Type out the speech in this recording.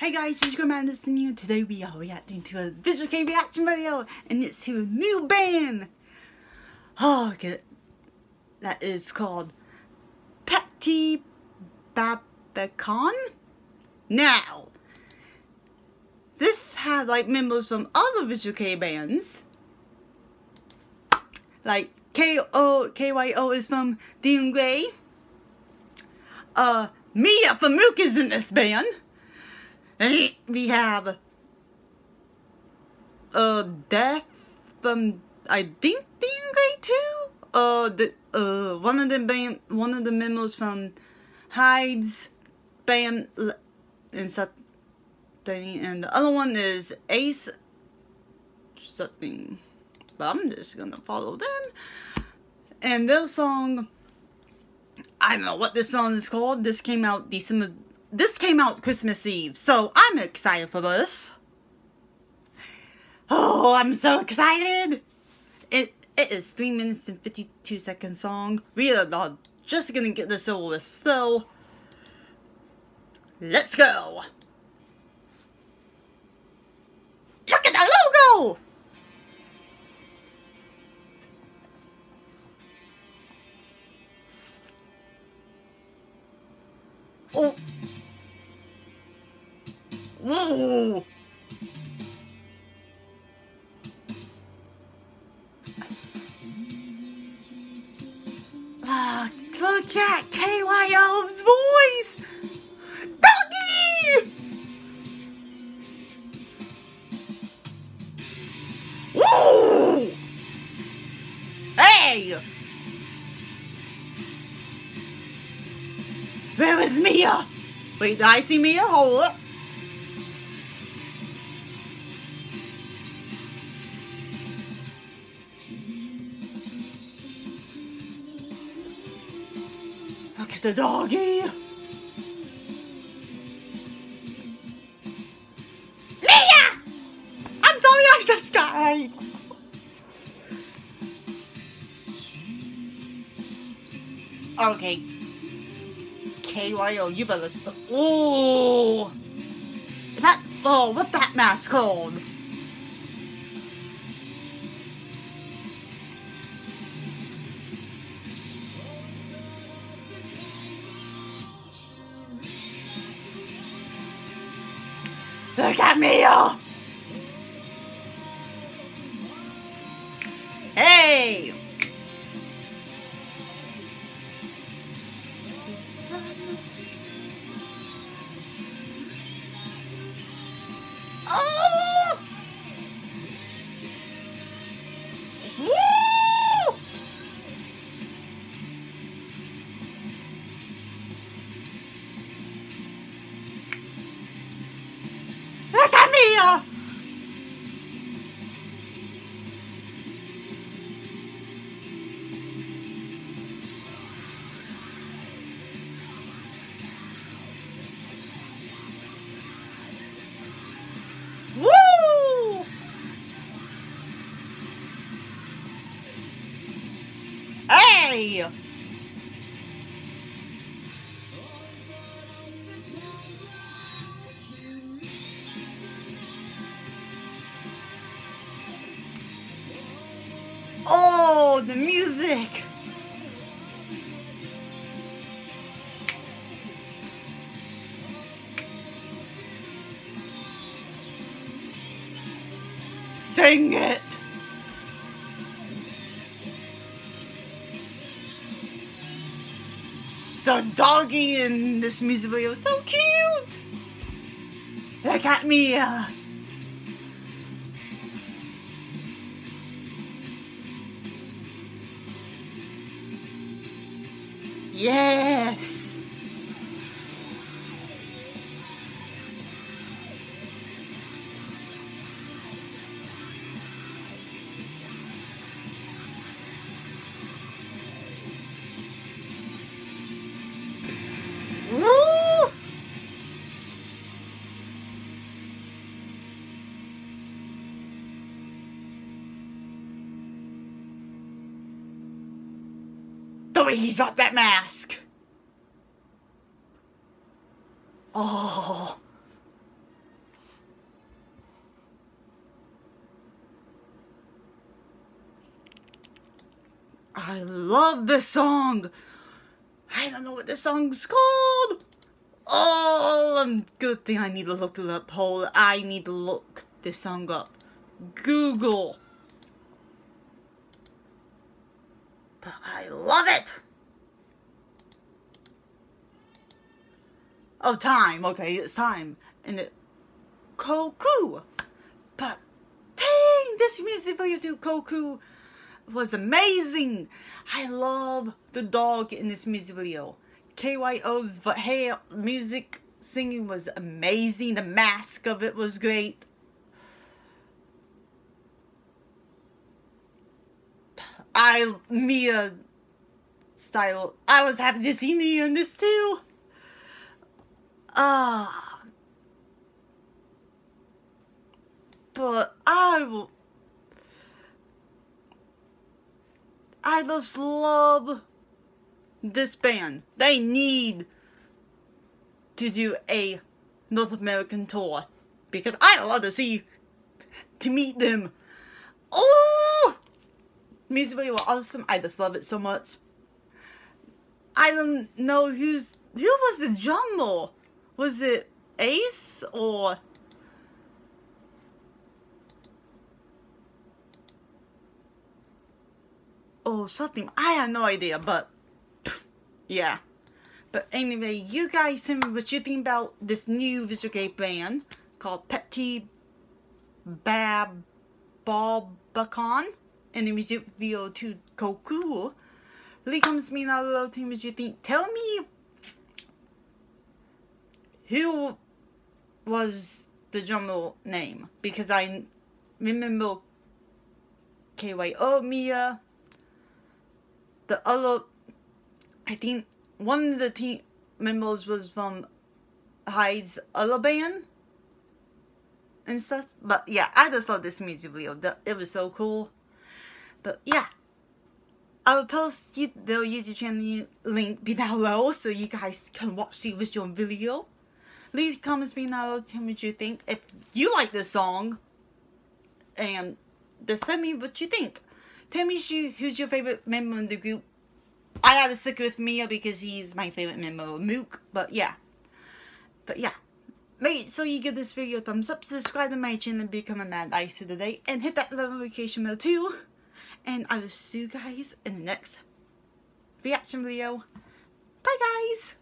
Hey guys, it's your Madness and you. Today we are reacting to a visual kei reaction video, and it's to a new band. Oh, get that is called Petit Brabancon. Now, this had like members from other visual kei bands, like K O K Y O is from Dir en grey. Uh, Mia from MUCC is in this band. We have uh Death from I think Dir en grey too. Uh the uh one of the band one of the members from Hyde's band and something and the other one is Ace something. But I'm just gonna follow them. And their song I don't know what this song is called. This came out December this came out Christmas Eve, so I'm excited for this. Oh, I'm so excited! It it is three minutes and 52 seconds song. We are just gonna get this over with, so let's go. Look at the logo! Oh. Whoa! Look at KYO's voice! Doggy! Woo! Hey! Where is Mia? Wait, did I see Mia? Hold up. Look at the doggy. Mia! I'm sorry I just got Okay. KYO, you better stop. Oh! That, oh, what's that mask called? Look at me! -o. Hey! Oh, the music! Sing it! The doggy in this music video is so cute! Look got me! Uh, yes! the way he dropped that mask. Oh. I love this song. I don't know what this song's called. Oh, good thing I need to look it up, Paul. I need to look this song up. Google. But I love it. Oh, time. Okay, it's time. And it, Koku. But dang, this music video to Koku was amazing. I love the dog in this music video. KYO's but hey music singing was amazing. The mask of it was great. I Mia style. I was happy to see Mia in this too. Ah. Uh, but I I just love this band. They need to do a North American tour because I love to see to meet them. Oh, music video was awesome. I just love it so much. I don't know who's who was the drummer. Was it Ace or? or something. I have no idea, but yeah. But anyway, you guys tell me what you think about this new visual kei band called Petit Bab Bobacon and the music video to Koku. Leave comes me below. Tell me what you think. Tell me who was the drummer name because I remember KYO Mia the other, I think one of the team members was from Hyde's other band and stuff. But yeah, I just love this music video. It was so cool. But yeah, I will post the YouTube channel link below so you guys can watch the visual video. Leave comments below, tell me what you think. If you like this song, and just tell me what you think. Tell me who's your favorite member in the group. I had to stick with Mia because he's my favorite member of MUCC. But yeah. But yeah. Make sure you give this video a thumbs up, subscribe to my channel and become a Mad Icer today. And hit that notification bell too. And I will see you guys in the next reaction video. Bye guys!